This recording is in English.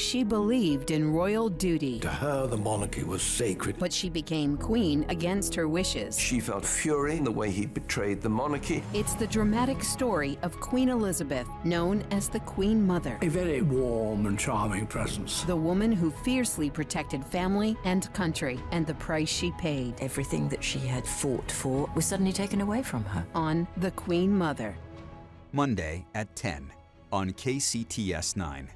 She believed in royal duty. To her, the monarchy was sacred. But she became queen against her wishes. She felt fury in the way he betrayed the monarchy. It's the dramatic story of Queen Elizabeth, known as the Queen Mother. A very warm and charming presence. The woman who fiercely protected family and country, and the price she paid. Everything that she had fought for was suddenly taken away from her. On The Queen Mother. Monday at 10 on KCTS 9.